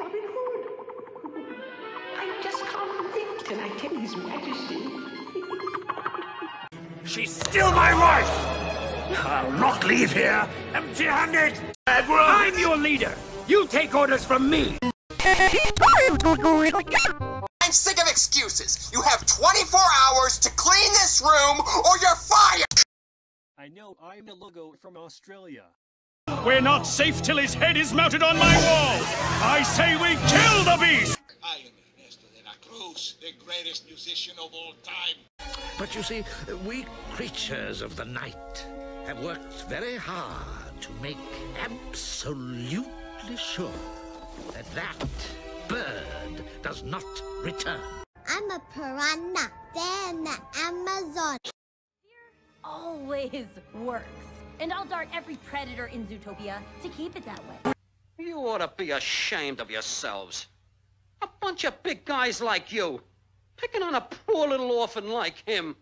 Robin Hood. I just can't wait till I tell His Majesty. She's still my wife! I'll not leave here empty-handed! I'm your leader! You take orders from me! I'm sick of excuses. You have 24 hours to clean this room or you're fired! I know I'm a logo from Australia. We're not safe till his head is mounted on my wall! I say we kill the beast! I am Ernesto de la Cruz, the greatest musician of all time. But you see, we creatures of the night have worked very hard to make absolutely sure that that bird does not return. I'm a piranha. They're in the Amazon. always works. And I'll dart every predator in Zootopia to keep it that way. You ought to be ashamed of yourselves. A bunch of big guys like you, picking on a poor little orphan like him.